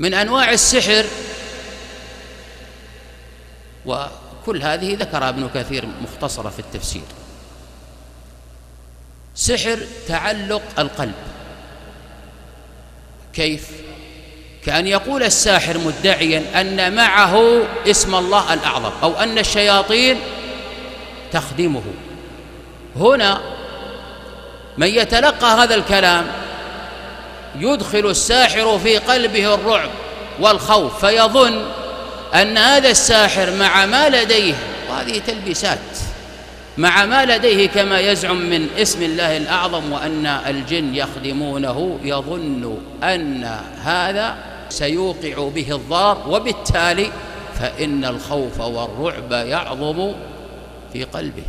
من أنواع السحر. وكل هذه ذكرها ابن كثير مختصرة في التفسير. سحر تعلق القلب. كيف؟ كأن يقول الساحر مدعيا أن معه اسم الله الأعظم أو أن الشياطين تخدمه. هنا من يتلقى هذا الكلام يدخل الساحر في قلبه الرعب والخوف فيظن أن هذا الساحر مع ما لديه وهذه تلبيسات مع ما لديه كما يزعم من اسم الله الأعظم وأن الجن يخدمونه يظن أن هذا سيوقع به الضار وبالتالي فإن الخوف والرعب يعظم في قلبه.